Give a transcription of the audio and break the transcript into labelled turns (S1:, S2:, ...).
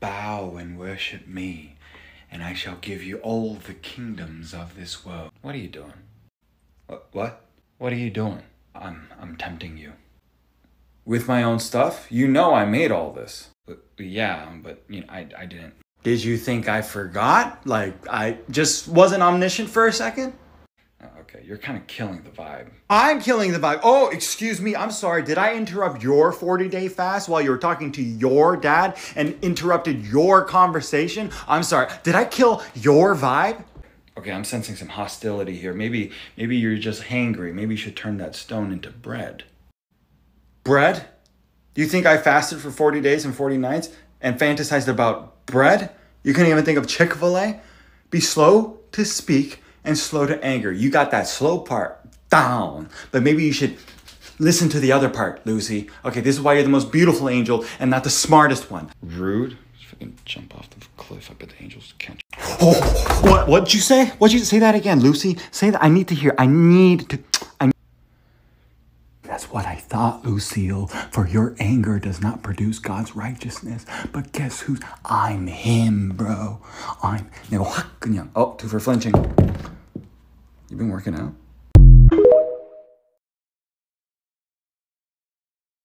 S1: Bow and worship me, and I shall give you all the kingdoms of this world. What are you doing? What? What? What are you doing? I'm I'm tempting you. With my own stuff? You know I made all this. But, yeah, but you know I I didn't. Did you think I forgot? Like I just wasn't omniscient for a second? Okay, you're kind of killing the vibe. I'm killing the vibe. Oh, excuse me. I'm sorry. Did I interrupt your 40 day fast while you were talking to your dad and interrupted your conversation? I'm sorry. Did I kill your vibe? Okay, I'm sensing some hostility here. Maybe maybe you're just hangry. Maybe you should turn that stone into bread. Bread? Do you think I fasted for 40 days and 40 nights and fantasized about bread? You couldn't even think of Chick fil A? Be slow to speak and slow to anger. You got that slow part down, but maybe you should listen to the other part, Lucy. Okay, this is why you're the most beautiful angel and not the smartest one. Rude. Fucking jump off the cliff. I bet the angels can't. Oh, what? What'd you say? What'd you say that again, Lucy? Say that. I need to hear. I need to. I. That's what I thought, Lucille. For your anger does not produce God's righteousness. But guess who's? I'm him, bro. I'm. 내가 확 그냥. Oh, two for flinching. You been working out?